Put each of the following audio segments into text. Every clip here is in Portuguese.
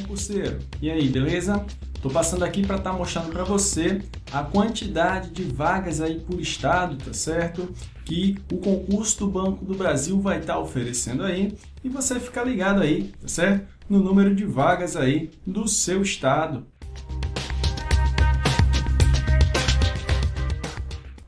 concurseiro! E aí, beleza? Estou passando aqui para estar tá mostrando para você a quantidade de vagas aí por estado, tá certo? Que o concurso do Banco do Brasil vai estar tá oferecendo aí e você fica ligado aí, tá certo? No número de vagas aí do seu estado.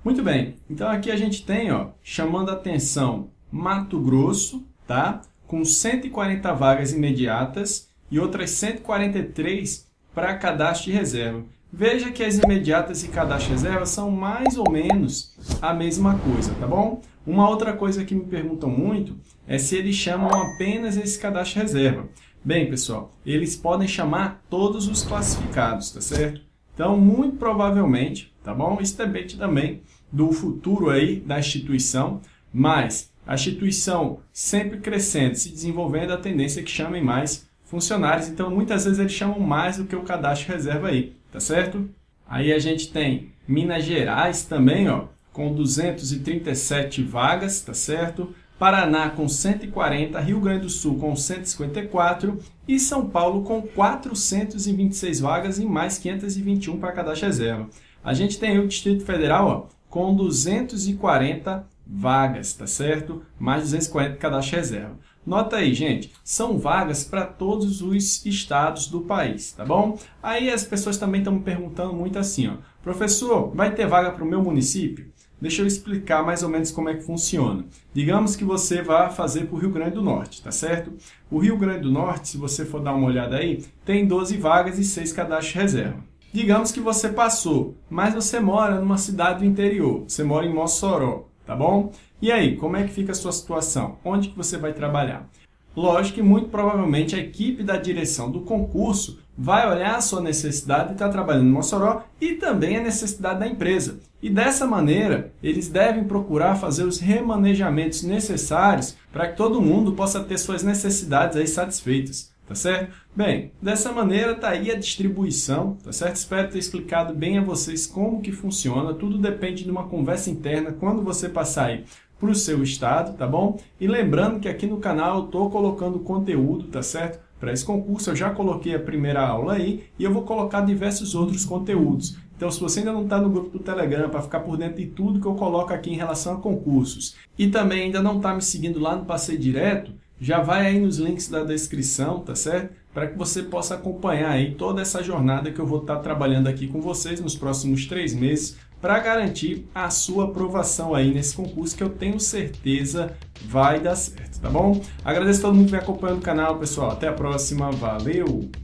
Muito bem, então aqui a gente tem, ó, chamando a atenção Mato Grosso, tá? Com 140 vagas imediatas e outras 143 para cadastro de reserva. Veja que as imediatas e cadastro de reserva são mais ou menos a mesma coisa, tá bom? Uma outra coisa que me perguntam muito é se eles chamam apenas esse cadastro de reserva. Bem, pessoal, eles podem chamar todos os classificados, tá certo? Então, muito provavelmente, tá bom? Isso depende também do futuro aí da instituição, mas a instituição sempre crescendo, se desenvolvendo, a tendência é que chamem mais funcionários, então muitas vezes eles chamam mais do que o cadastro reserva aí, tá certo? Aí a gente tem Minas Gerais também, ó, com 237 vagas, tá certo? Paraná com 140, Rio Grande do Sul com 154 e São Paulo com 426 vagas e mais 521 para cadastro reserva. A gente tem o Distrito Federal ó, com 240 vagas, tá certo? Mais 240 cadastro reserva. Nota aí, gente, são vagas para todos os estados do país, tá bom? Aí as pessoas também estão me perguntando muito assim, ó, professor, vai ter vaga para o meu município? Deixa eu explicar mais ou menos como é que funciona. Digamos que você vá fazer para o Rio Grande do Norte, tá certo? O Rio Grande do Norte, se você for dar uma olhada aí, tem 12 vagas e 6 cadastros de reserva. Digamos que você passou, mas você mora numa cidade do interior, você mora em Mossoró, tá bom? E aí, como é que fica a sua situação? Onde que você vai trabalhar? Lógico que muito provavelmente a equipe da direção do concurso vai olhar a sua necessidade de estar trabalhando no Mossoró e também a necessidade da empresa. E dessa maneira, eles devem procurar fazer os remanejamentos necessários para que todo mundo possa ter suas necessidades aí satisfeitas tá certo? Bem, dessa maneira tá aí a distribuição, tá certo? Espero ter explicado bem a vocês como que funciona, tudo depende de uma conversa interna quando você passar aí para o seu estado, tá bom? E lembrando que aqui no canal eu estou colocando conteúdo, tá certo? Para esse concurso eu já coloquei a primeira aula aí e eu vou colocar diversos outros conteúdos. Então, se você ainda não está no grupo do Telegram para ficar por dentro de tudo que eu coloco aqui em relação a concursos e também ainda não está me seguindo lá no Passeio Direto, já vai aí nos links da descrição, tá certo? Para que você possa acompanhar aí toda essa jornada que eu vou estar trabalhando aqui com vocês nos próximos três meses para garantir a sua aprovação aí nesse concurso que eu tenho certeza vai dar certo, tá bom? Agradeço a todo mundo que vem acompanhando o canal, pessoal. Até a próxima. Valeu!